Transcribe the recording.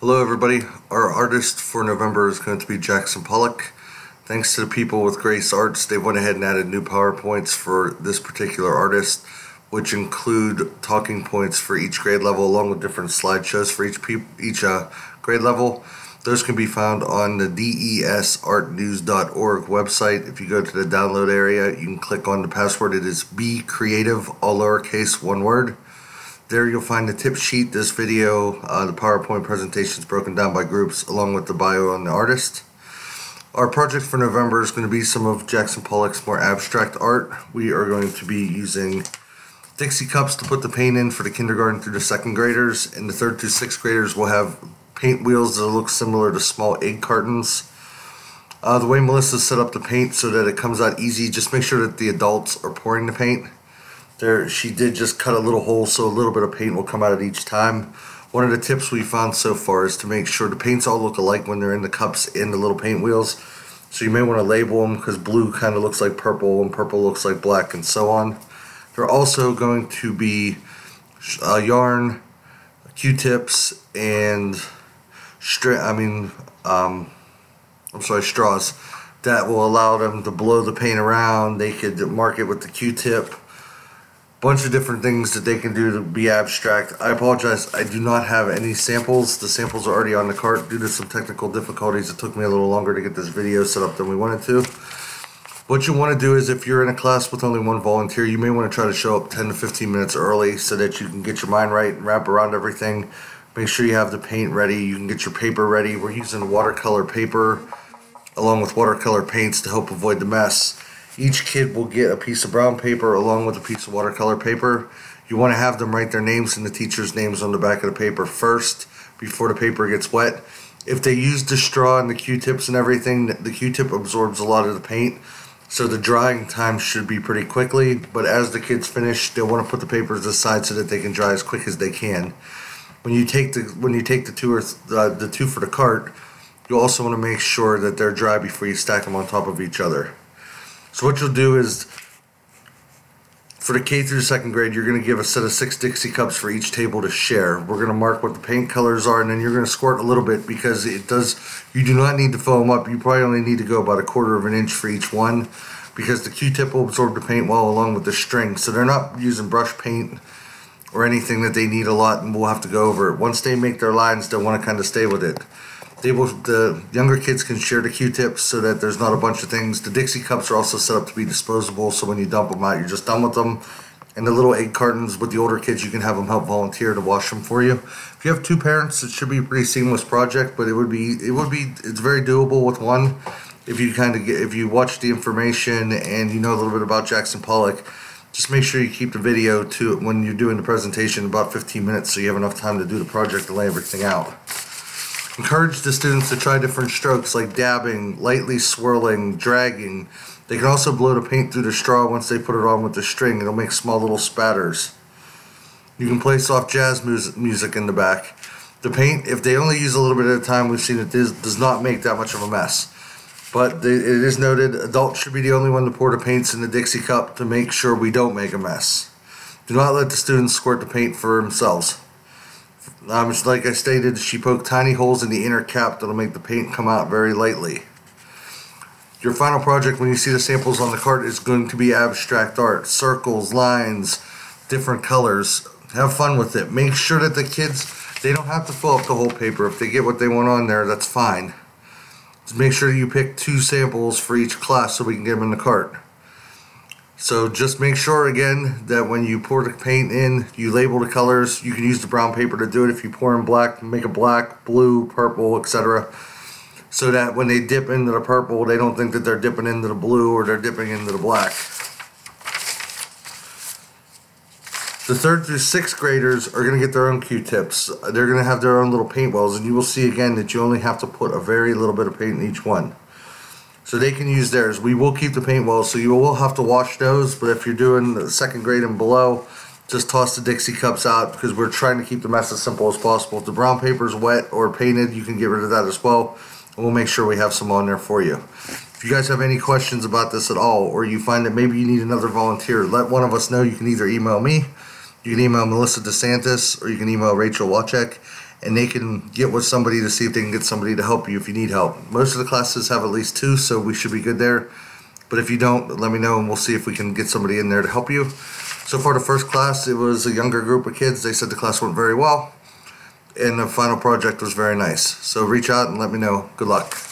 Hello everybody. Our artist for November is going to be Jackson Pollock. Thanks to the people with Grace Arts, they went ahead and added new PowerPoints for this particular artist, which include talking points for each grade level along with different slideshows for each each uh, grade level. Those can be found on the desartnews.org website. If you go to the download area, you can click on the password. It is Be Creative, all lowercase, one word. There you'll find the tip sheet, this video, uh, the PowerPoint presentations broken down by groups along with the bio on the artist. Our project for November is going to be some of Jackson Pollock's more abstract art. We are going to be using Dixie cups to put the paint in for the kindergarten through the second graders and the third through sixth graders will have paint wheels that look similar to small egg cartons. Uh, the way Melissa set up the paint so that it comes out easy, just make sure that the adults are pouring the paint there she did just cut a little hole so a little bit of paint will come out at each time. One of the tips we found so far is to make sure the paints all look alike when they're in the cups in the little paint wheels. So you may want to label them because blue kind of looks like purple and purple looks like black and so on. They're also going to be uh, yarn q-tips and string I mean um, I'm sorry straws that will allow them to blow the paint around. They could mark it with the q-tip bunch of different things that they can do to be abstract. I apologize, I do not have any samples. The samples are already on the cart due to some technical difficulties. It took me a little longer to get this video set up than we wanted to. What you want to do is if you're in a class with only one volunteer, you may want to try to show up 10 to 15 minutes early so that you can get your mind right and wrap around everything. Make sure you have the paint ready. You can get your paper ready. We're using watercolor paper along with watercolor paints to help avoid the mess. Each kid will get a piece of brown paper along with a piece of watercolor paper. You want to have them write their names and the teacher's names on the back of the paper first before the paper gets wet. If they use the straw and the Q-tips and everything, the Q-tip absorbs a lot of the paint. So the drying time should be pretty quickly, but as the kids finish, they'll want to put the papers aside so that they can dry as quick as they can. When you take the when you take the two or th uh, the two for the cart, you also want to make sure that they're dry before you stack them on top of each other. So what you'll do is, for the K through second grade, you're going to give a set of six Dixie cups for each table to share. We're going to mark what the paint colors are, and then you're going to squirt a little bit because it does. You do not need to them up. You probably only need to go about a quarter of an inch for each one, because the Q-tip will absorb the paint well along with the string. So they're not using brush paint or anything that they need a lot, and we'll have to go over it. Once they make their lines, they'll want to kind of stay with it. The younger kids can share the Q-tips so that there's not a bunch of things. The Dixie cups are also set up to be disposable, so when you dump them out, you're just done with them. And the little egg cartons with the older kids, you can have them help volunteer to wash them for you. If you have two parents, it should be a pretty seamless project, but it would be, it would be, it's very doable with one. If you kind of get, if you watch the information and you know a little bit about Jackson Pollock, just make sure you keep the video to when you're doing the presentation about 15 minutes so you have enough time to do the project and lay everything out. Encourage the students to try different strokes like dabbing, lightly swirling, dragging. They can also blow the paint through the straw once they put it on with the string. It'll make small little spatters. You can play soft jazz music in the back. The paint, if they only use a little bit at a time, we've seen it does, does not make that much of a mess. But it is noted, adults should be the only one to pour the paints in the Dixie cup to make sure we don't make a mess. Do not let the students squirt the paint for themselves. Um, like I stated, she poked tiny holes in the inner cap that'll make the paint come out very lightly. Your final project, when you see the samples on the cart, is going to be abstract art. Circles, lines, different colors. Have fun with it. Make sure that the kids, they don't have to fill up the whole paper. If they get what they want on there, that's fine. Just make sure you pick two samples for each class so we can get them in the cart. So just make sure again that when you pour the paint in, you label the colors. You can use the brown paper to do it. If you pour in black, make a black, blue, purple, etc. So that when they dip into the purple, they don't think that they're dipping into the blue or they're dipping into the black. The third through sixth graders are going to get their own Q-tips. They're going to have their own little paint wells, and you will see again that you only have to put a very little bit of paint in each one so they can use theirs. We will keep the paint wells, so you will have to wash those, but if you're doing the second grade and below, just toss the Dixie cups out because we're trying to keep the mess as simple as possible. If the brown paper is wet or painted, you can get rid of that as well, and we'll make sure we have some on there for you. If you guys have any questions about this at all, or you find that maybe you need another volunteer, let one of us know. You can either email me, you can email Melissa DeSantis, or you can email Rachel Wachek and they can get with somebody to see if they can get somebody to help you if you need help. Most of the classes have at least two, so we should be good there. But if you don't, let me know and we'll see if we can get somebody in there to help you. So far, the first class, it was a younger group of kids. They said the class went very well, and the final project was very nice. So reach out and let me know. Good luck.